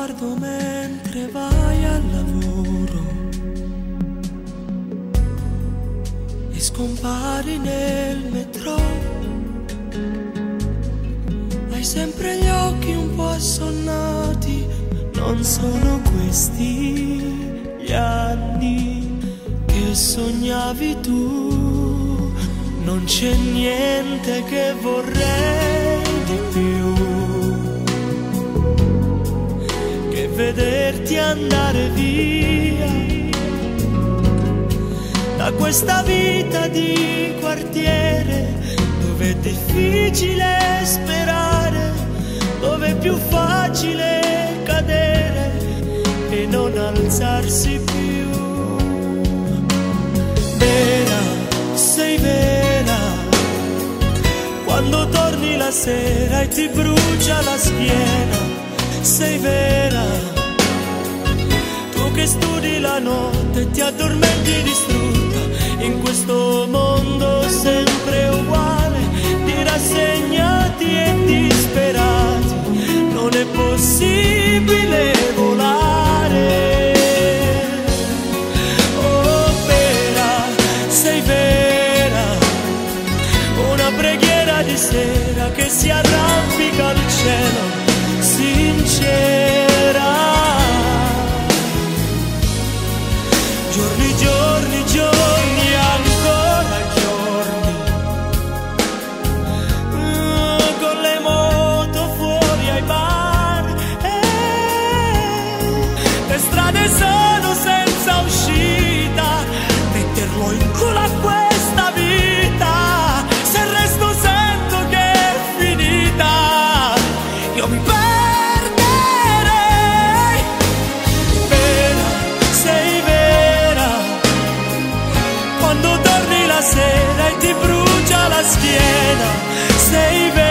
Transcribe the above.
sguardo mentre vai al lavoro e scompari nel metro. Hai sempre gli occhi un po' assonnati, non sono questi gli anni che sognavi tu. Non c'è niente che vorrei di più vederti andare via da questa vita di quartiere dove è difficile sperare, dove è più facile cadere e non alzarsi più. Vera, sei vera, quando torni la sera e ti brucia la schiena, sei vera che studi la notte ti addormenti distrutta. In questo mondo sempre uguale di rassegnati e disperati non è possibile volare. Oh vera sei vera una preghiera di sera che si arrampica al cielo. Giorni, giorni, giorni sera e ti brucia la schiena. Sei vero.